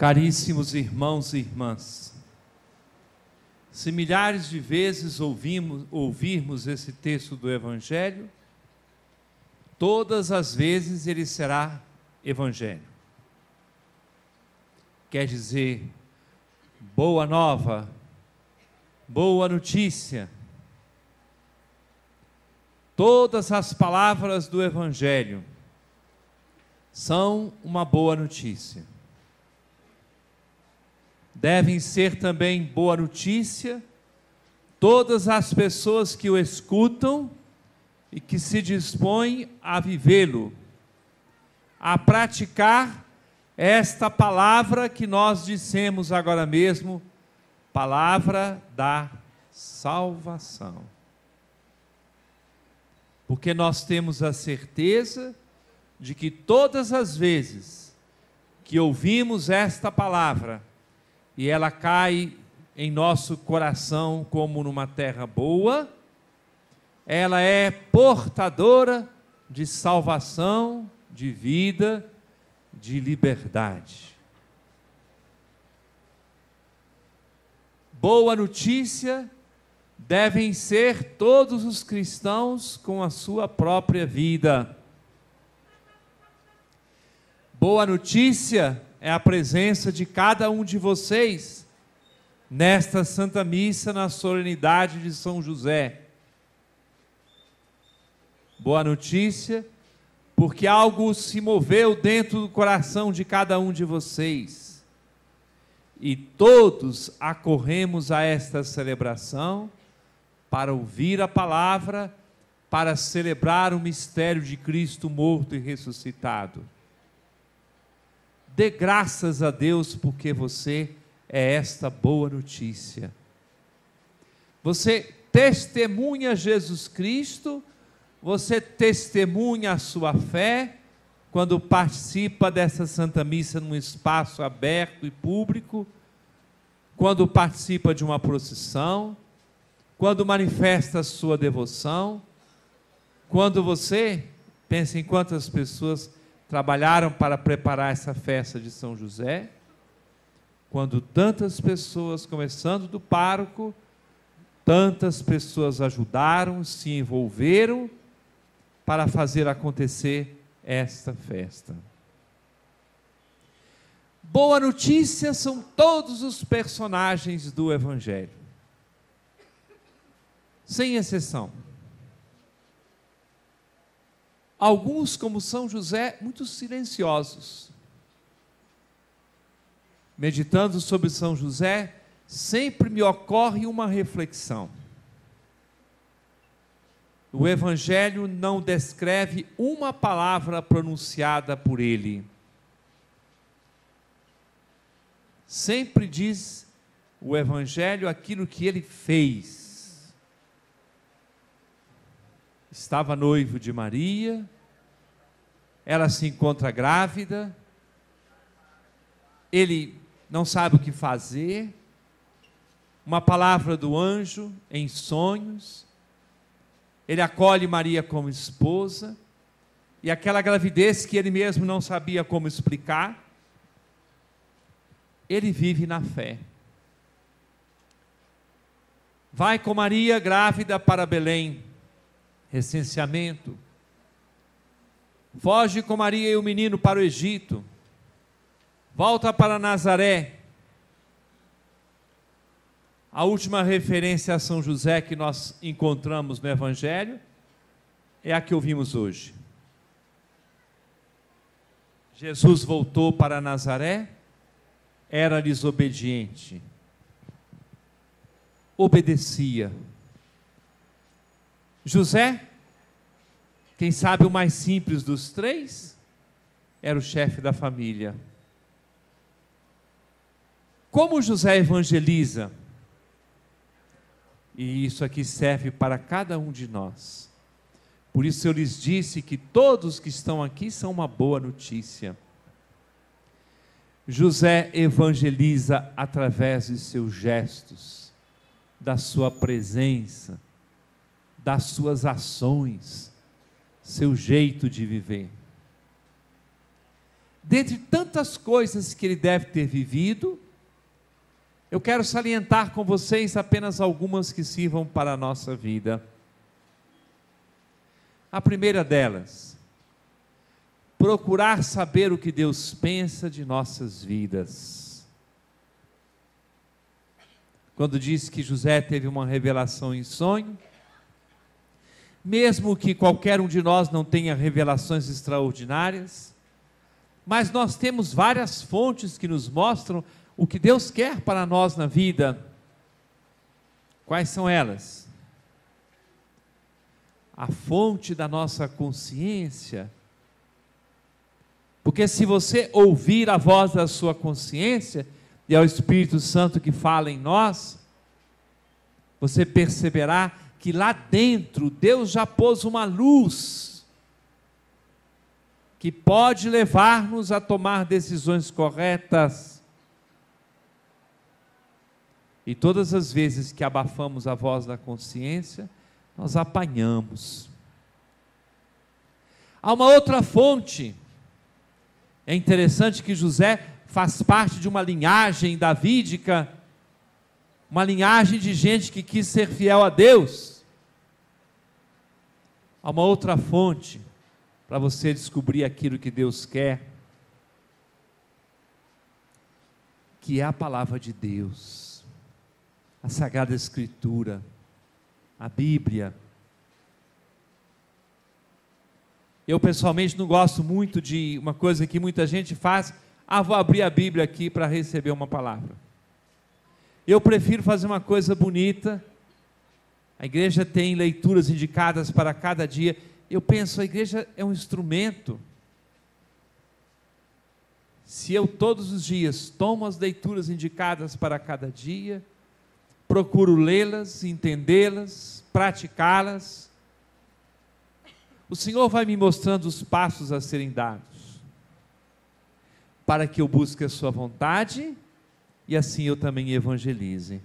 Caríssimos irmãos e irmãs, se milhares de vezes ouvimos, ouvirmos esse texto do Evangelho, todas as vezes ele será Evangelho. Quer dizer, boa nova, boa notícia. Todas as palavras do Evangelho são uma boa notícia. Devem ser também boa notícia todas as pessoas que o escutam e que se dispõem a vivê-lo, a praticar esta palavra que nós dissemos agora mesmo, palavra da salvação. Porque nós temos a certeza de que todas as vezes que ouvimos esta palavra e ela cai em nosso coração como numa terra boa, ela é portadora de salvação, de vida, de liberdade. Boa notícia devem ser todos os cristãos com a sua própria vida. Boa notícia é a presença de cada um de vocês nesta Santa Missa na solenidade de São José. Boa notícia, porque algo se moveu dentro do coração de cada um de vocês. E todos acorremos a esta celebração para ouvir a palavra, para celebrar o mistério de Cristo morto e ressuscitado. Dê graças a Deus porque você é esta boa notícia. Você testemunha Jesus Cristo, você testemunha a sua fé quando participa dessa Santa Missa num espaço aberto e público, quando participa de uma procissão, quando manifesta a sua devoção, quando você pensa em quantas pessoas trabalharam para preparar essa festa de São José, quando tantas pessoas, começando do pároco, tantas pessoas ajudaram, se envolveram para fazer acontecer esta festa. Boa notícia são todos os personagens do Evangelho, sem exceção. Alguns, como São José, muito silenciosos. Meditando sobre São José, sempre me ocorre uma reflexão. O Evangelho não descreve uma palavra pronunciada por ele. Sempre diz o Evangelho aquilo que ele fez estava noivo de Maria, ela se encontra grávida, ele não sabe o que fazer, uma palavra do anjo em sonhos, ele acolhe Maria como esposa, e aquela gravidez que ele mesmo não sabia como explicar, ele vive na fé. Vai com Maria grávida para Belém recenseamento. Foge com Maria e o menino para o Egito. Volta para Nazaré. A última referência a São José que nós encontramos no Evangelho é a que ouvimos hoje. Jesus voltou para Nazaré, era desobediente, obedecia José, quem sabe o mais simples dos três, era o chefe da família. Como José evangeliza? E isso aqui serve para cada um de nós. Por isso eu lhes disse que todos que estão aqui são uma boa notícia. José evangeliza através de seus gestos, da sua presença, das suas ações, seu jeito de viver. dentre tantas coisas que ele deve ter vivido, eu quero salientar com vocês apenas algumas que sirvam para a nossa vida. A primeira delas, procurar saber o que Deus pensa de nossas vidas. Quando diz que José teve uma revelação em sonho, mesmo que qualquer um de nós não tenha revelações extraordinárias, mas nós temos várias fontes que nos mostram o que Deus quer para nós na vida. Quais são elas? A fonte da nossa consciência porque se você ouvir a voz da sua consciência, e é o Espírito Santo que fala em nós, você perceberá que lá dentro Deus já pôs uma luz que pode levar-nos a tomar decisões corretas. E todas as vezes que abafamos a voz da consciência, nós apanhamos. Há uma outra fonte é interessante que José faz parte de uma linhagem davídica, uma linhagem de gente que quis ser fiel a Deus. Há uma outra fonte para você descobrir aquilo que Deus quer, que é a palavra de Deus, a Sagrada Escritura, a Bíblia. Eu pessoalmente não gosto muito de uma coisa que muita gente faz. Ah, vou abrir a Bíblia aqui para receber uma palavra. Eu prefiro fazer uma coisa bonita. A igreja tem leituras indicadas para cada dia. Eu penso, a igreja é um instrumento. Se eu todos os dias tomo as leituras indicadas para cada dia, procuro lê-las, entendê-las, praticá-las, o Senhor vai me mostrando os passos a serem dados, para que eu busque a Sua vontade e assim eu também evangelize.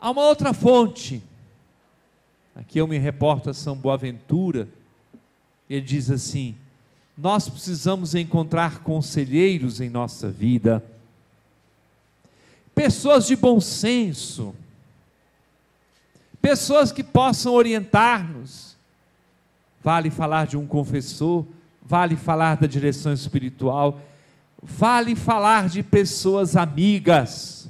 Há uma outra fonte, aqui eu me reporto a São Boaventura, ele diz assim: nós precisamos encontrar conselheiros em nossa vida, pessoas de bom senso, pessoas que possam orientar-nos. Vale falar de um confessor, vale falar da direção espiritual, vale falar de pessoas amigas.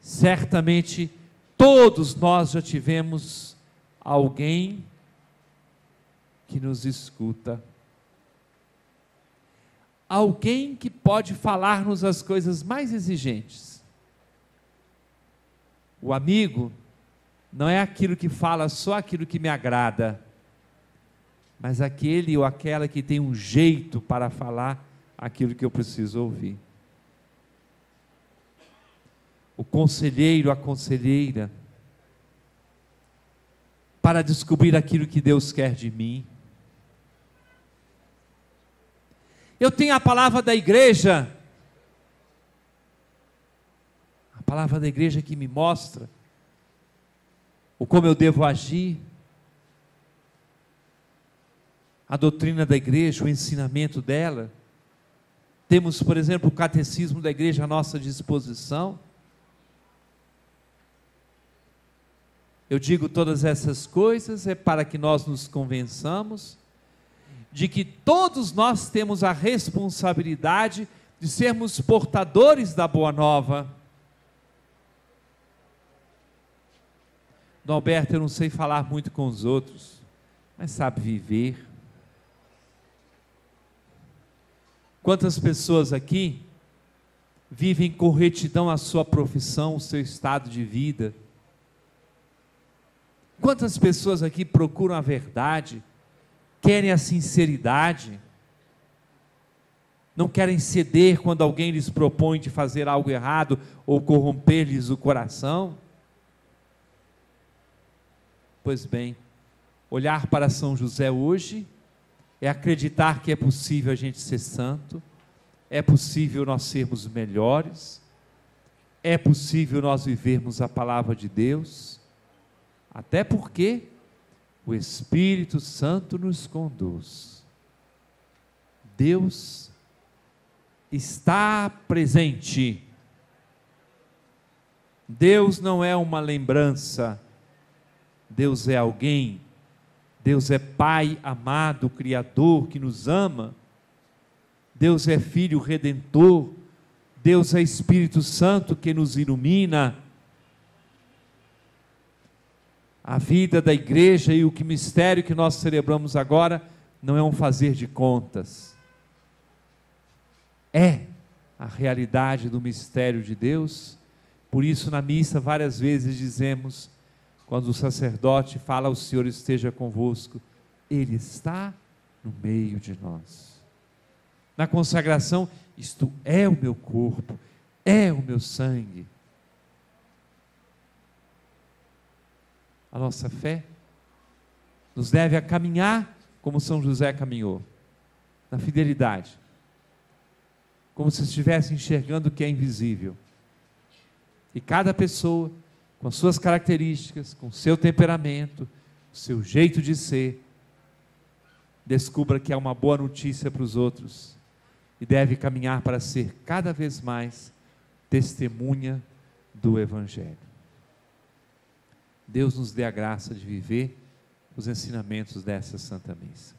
Certamente todos nós já tivemos alguém que nos escuta. Alguém que pode falar-nos as coisas mais exigentes. O amigo não é aquilo que fala só aquilo que me agrada, mas aquele ou aquela que tem um jeito para falar aquilo que eu preciso ouvir. O conselheiro, a conselheira, para descobrir aquilo que Deus quer de mim. Eu tenho a palavra da igreja, a palavra da igreja que me mostra o como eu devo agir, a doutrina da igreja, o ensinamento dela. Temos, por exemplo, o catecismo da igreja à nossa disposição. Eu digo todas essas coisas é para que nós nos convençamos de que todos nós temos a responsabilidade de sermos portadores da boa nova Dom Alberto, eu não sei falar muito com os outros, mas sabe viver. Quantas pessoas aqui vivem com retidão a sua profissão, o seu estado de vida? Quantas pessoas aqui procuram a verdade, querem a sinceridade, não querem ceder quando alguém lhes propõe de fazer algo errado ou corromper-lhes o coração? Pois bem, olhar para São José hoje é acreditar que é possível a gente ser santo, é possível nós sermos melhores, é possível nós vivermos a palavra de Deus, até porque o Espírito Santo nos conduz. Deus está presente. Deus não é uma lembrança, Deus é alguém, Deus é Pai amado, Criador que nos ama, Deus é Filho redentor, Deus é Espírito Santo que nos ilumina. A vida da igreja e o que mistério que nós celebramos agora não é um fazer de contas. É a realidade do mistério de Deus. Por isso, na missa, várias vezes dizemos, quando o sacerdote fala, o Senhor esteja convosco, Ele está no meio de nós. Na consagração, isto é o meu corpo, é o meu sangue. A nossa fé nos deve a caminhar como São José caminhou, na fidelidade, como se estivesse enxergando o que é invisível. E cada pessoa, com as suas características, com seu temperamento, seu jeito de ser, descubra que é uma boa notícia para os outros e deve caminhar para ser cada vez mais testemunha do Evangelho. Deus nos dê a graça de viver os ensinamentos dessa Santa Missa.